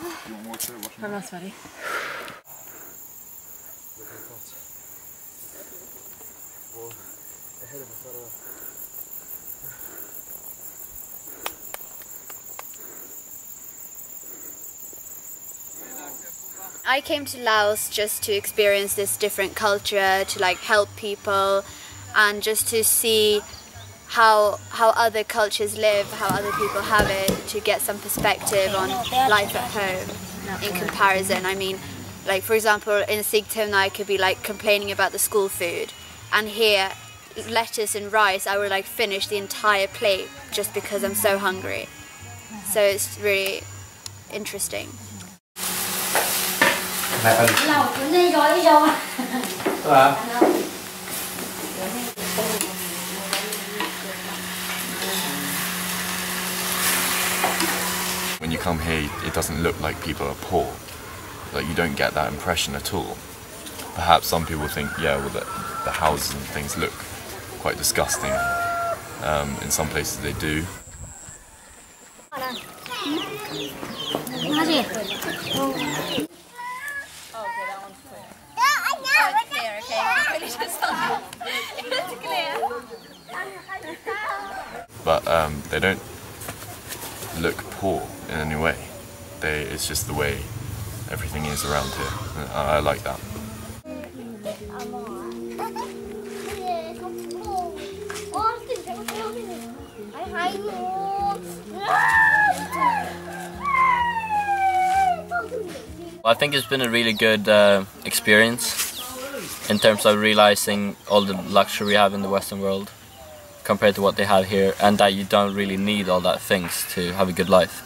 You want water? I'm not sweaty. I came to Laos just to experience this different culture, to like help people, and just to see how how other cultures live, how other people have it, to get some perspective on life at home in comparison. I mean, like for example, in Sigtuna I could be like complaining about the school food, and here lettuce and rice I would like finish the entire plate just because I'm so hungry. So it's really interesting. When you come here, it doesn't look like people are poor. Like you don't get that impression at all. Perhaps some people think, yeah, well, the, the houses and things look quite disgusting. Um, in some places they do. But um, they don't look poor in any way. They, it's just the way everything is around here. I, I like that. I think it's been a really good uh, experience in terms of realizing all the luxury we have in the Western world compared to what they have here, and that you don't really need all that things to have a good life.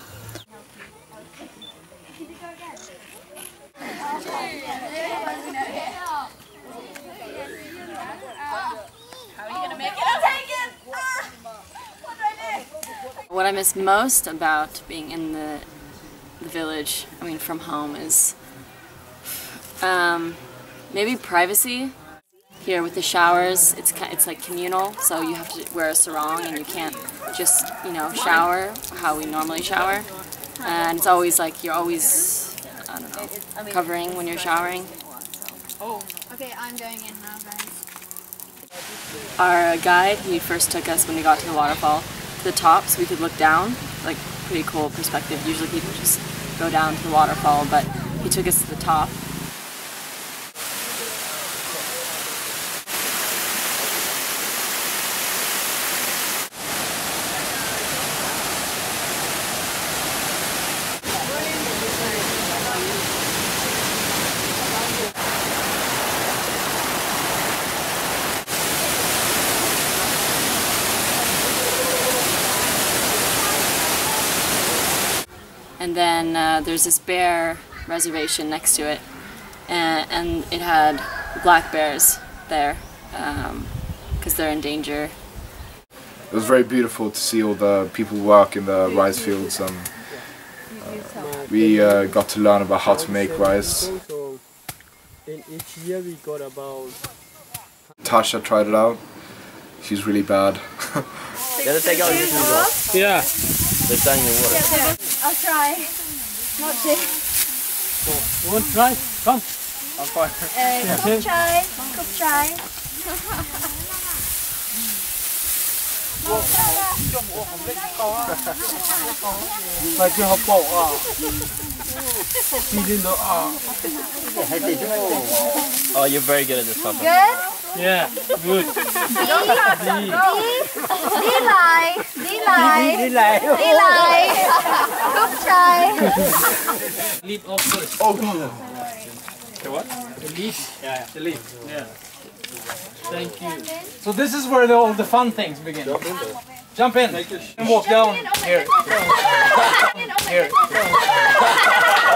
What I miss most about being in the, the village, I mean from home, is um, maybe privacy. Here with the showers, it's it's like communal, so you have to wear a sarong and you can't just you know shower how we normally shower, and it's always like you're always I don't know covering when you're showering. Oh. Okay, I'm going in now, guys. Our guide, he first took us when we got to the waterfall to the top so we could look down, like pretty cool perspective. Usually people just go down to the waterfall, but he took us to the top. And then uh, there's this bear reservation next to it, and, and it had black bears there because they're in danger. It was very beautiful to see all the people work in the rice fields. Um, uh, we uh, got to learn about how to make rice. In each year we got about Tasha tried it out. She's really bad. Gotta take out your shoes off. yeah. They're standing in water. I'll try. Not to. You want to try? Come. I'm fine. Uh, Cook try. Cook try. Phải chưa học bộ à? Đi đến đó à? Oh, you're very good at this, Papa. Good. Yeah, good. Đi. Đi lại. Đi lại. Đi lại. Đi lại. Cook try. Leaf off first. Oh god. The what? The leaf. Yeah, the leaf. Yeah. Thank you. So this is where the, all the fun things begin. Jump in and walk down here. Here.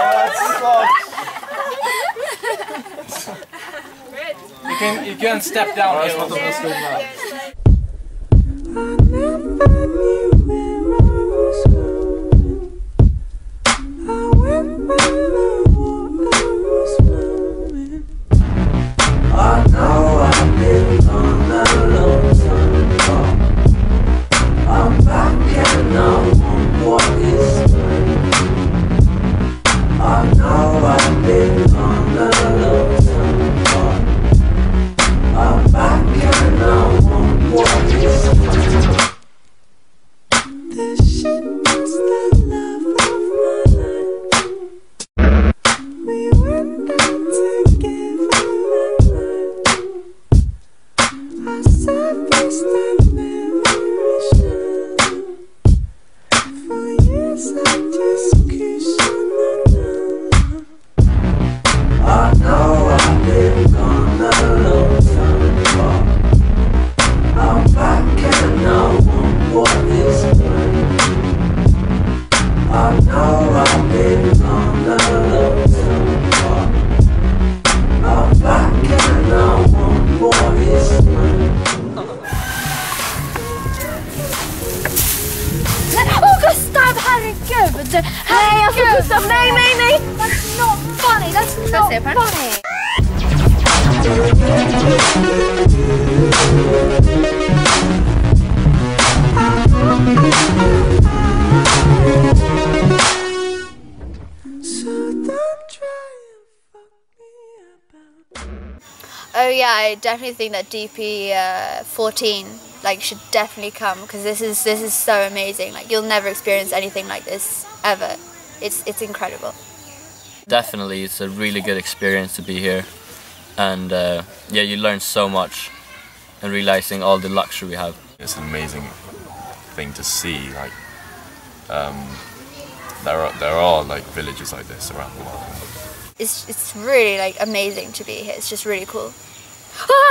That sucks. Can you can step down here. Herregud! Herregud! Gustav, nej, nej, nej! That's not funny, that's not funny! I definitely think that DP uh, 14 like should definitely come because this is this is so amazing. Like you'll never experience anything like this ever. It's it's incredible. Definitely, it's a really good experience to be here, and uh, yeah, you learn so much, and realizing all the luxury we have. It's an amazing thing to see. Like um, there are there are like villages like this around the world. It's it's really like amazing to be here. It's just really cool. Ah!